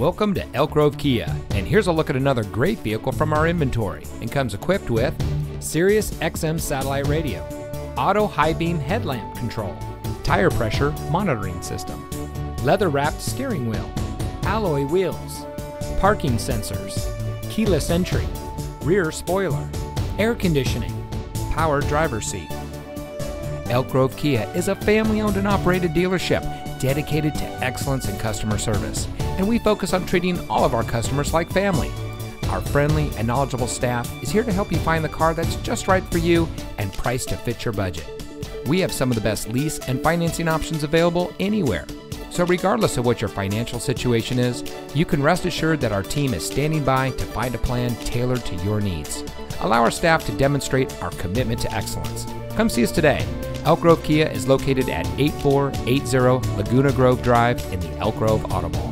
Welcome to Elk Grove Kia, and here's a look at another great vehicle from our inventory and comes equipped with Sirius XM satellite radio, auto high beam headlamp control, tire pressure monitoring system, leather wrapped steering wheel, alloy wheels, parking sensors, keyless entry, rear spoiler, air conditioning, power driver seat. Elk Grove Kia is a family owned and operated dealership dedicated to excellence in customer service, and we focus on treating all of our customers like family. Our friendly and knowledgeable staff is here to help you find the car that's just right for you and priced to fit your budget. We have some of the best lease and financing options available anywhere. So, regardless of what your financial situation is, you can rest assured that our team is standing by to find a plan tailored to your needs. Allow our staff to demonstrate our commitment to excellence. Come see us today. Elk Grove Kia is located at 8480 Laguna Grove Drive in the Elk Grove Auto Mall.